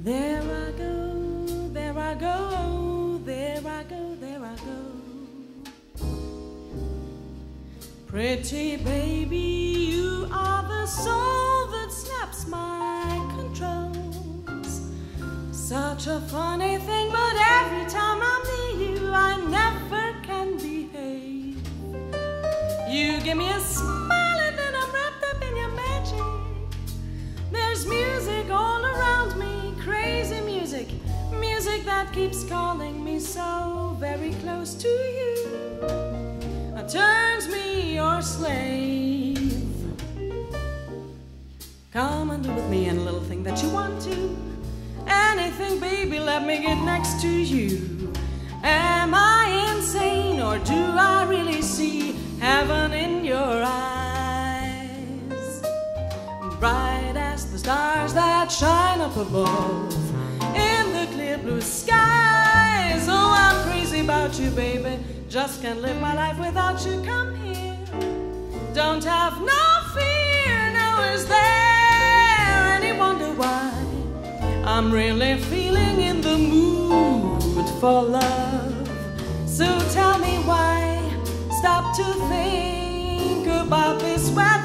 There I go, there I go, there I go, there I go. Pretty baby, you are the soul that snaps my controls. Such a funny thing, but every time I'm near you, I never can behave. You give me a smile music that keeps calling me so very close to you. It turns me your slave. Come and do with me any little thing that you want to. Anything, baby, let me get next to you. Am I insane or do I really see heaven in your eyes? Bright as the stars that shine up above clear blue skies. Oh, I'm crazy about you, baby. Just can't live my life without you. Come here. Don't have no fear. No, is there any wonder why? I'm really feeling in the mood for love. So tell me why. Stop to think about this weather,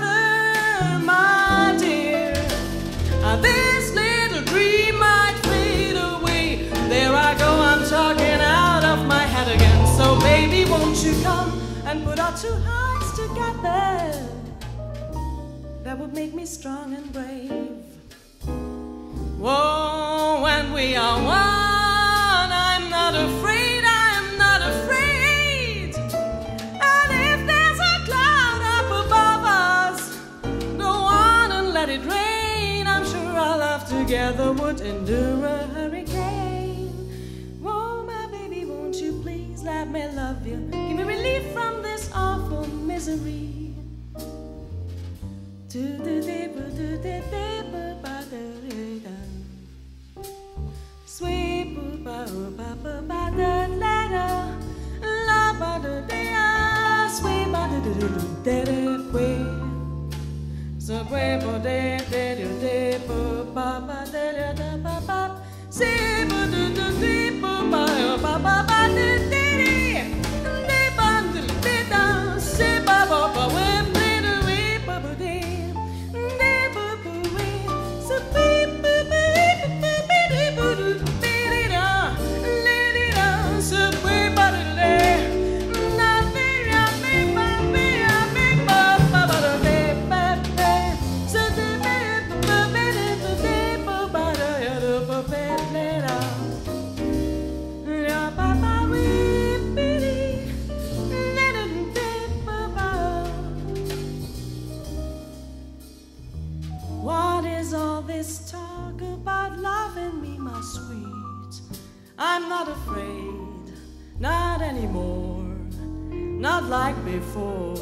two hearts together? That would make me strong and brave. Whoa, when we are one, I'm not afraid, I'm not afraid. And if there's a cloud up above us, go on and let it rain. I'm sure our love together would endure a hurricane. Whoa, my baby, won't you please let me love you? Misery. Sweet ba ba ba ba da da da la ba da da sweet ba da da da da da da po de de de de po ba ba I'm not afraid, not anymore, not like before.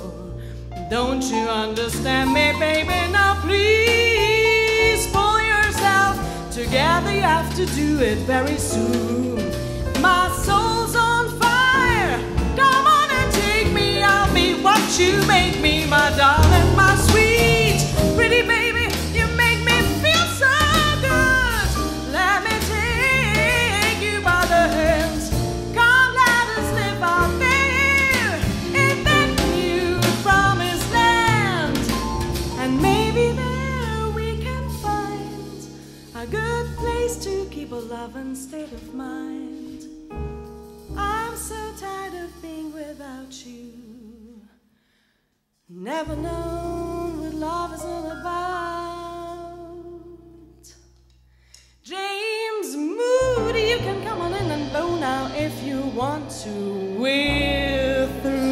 Don't you understand me, baby? Now please pull yourself together, you have to do it very soon. My loving state of mind. I'm so tired of being without you. Never known what love is all about. James Moody, you can come on in and blow now if you want to. We're through.